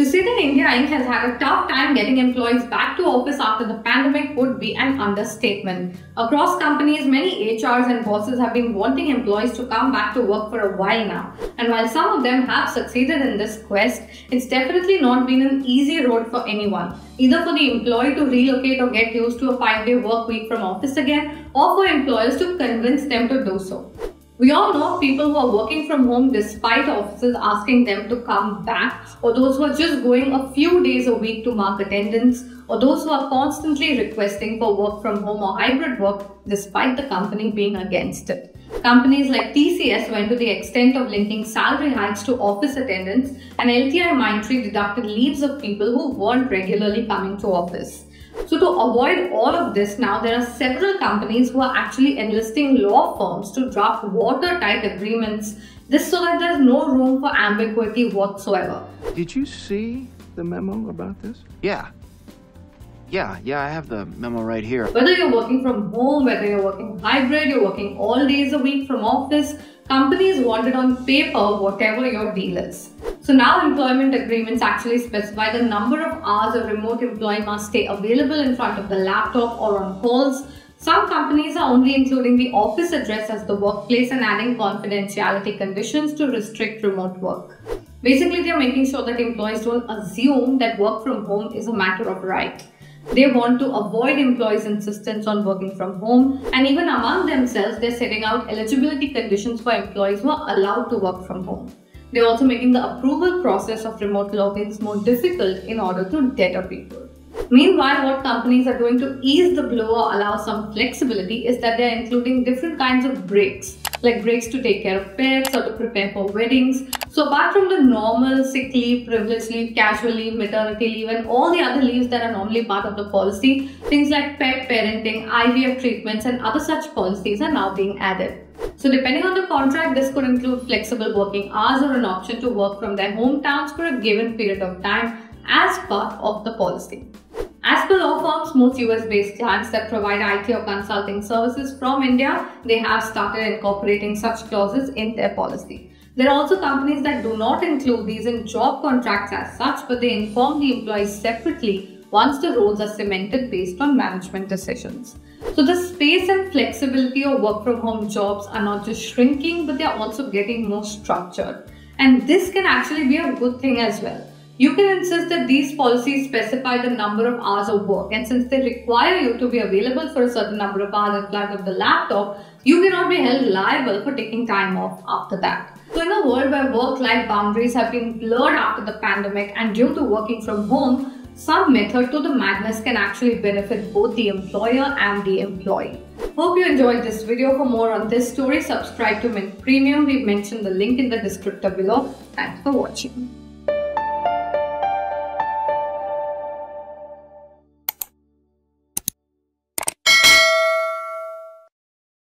To say that India Inc. has had a tough time getting employees back to office after the pandemic would be an understatement. Across companies, many HRs and bosses have been wanting employees to come back to work for a while now. And while some of them have succeeded in this quest, it's definitely not been an easy road for anyone. Either for the employee to relocate or get used to a five day work week from office again, or for employers to convince them to do so. We all know people who are working from home despite offices asking them to come back, or those who are just going a few days a week to mark attendance, or those who are constantly requesting for work from home or hybrid work despite the company being against it. Companies like TCS went to the extent of linking salary hikes to office attendance, and LTIMindtree deducted leaves of people who weren't regularly coming to office. So to avoid all of this now, there are several companies who are actually enlisting law firms to draft watertight agreements, this so that there's no room for ambiguity whatsoever. Did you see the memo about this? Yeah. Yeah, yeah, I have the memo right here. Whether you're working from home, whether you're working hybrid, you're working all days a week from office, companies want it on paper whatever your deal is. So now employment agreements actually specify the number of hours a remote employee must stay available in front of the laptop or on calls. Some companies are only including the office address as the workplace and adding confidentiality conditions to restrict remote work. Basically, they're making sure that employees don't assume that work from home is a matter of right. They want to avoid employees' insistence on working from home, and even among themselves, they're setting out eligibility conditions for employees who are allowed to work from home. They're also making the approval process of remote logins more difficult in order to deter people. Meanwhile, what companies are doing to ease the blow or allow some flexibility is that they're including different kinds of breaks, like breaks to take care of pets or to prepare for weddings. So apart from the normal sick leave, privilege leave, casual leave, maternity leave and all the other leaves that are normally part of the policy, things like pet parenting, IVF treatments and other such policies are now being added. So depending on the contract, this could include flexible working hours or an option to work from their hometowns for a given period of time as part of the policy. As per law firms, most US-based clients that provide IT or consulting services from India, they have started incorporating such clauses in their policy. There are also companies that do not include these in job contracts as such, but they inform the employees separately once the roles are cemented based on management decisions. So the space and flexibility of work from home jobs are not just shrinking, but they're also getting more structured. And this can actually be a good thing as well. You can insist that these policies specify the number of hours of work and since they require you to be available for a certain number of hours in front of the laptop, you cannot be held liable for taking time off after that. So in a world where work-life boundaries have been blurred after the pandemic and due to working from home, some method to the madness can actually benefit both the employer and the employee. Hope you enjoyed this video. For more on this story, subscribe to Mint Premium. We've mentioned the link in the descriptor below. Thanks for watching.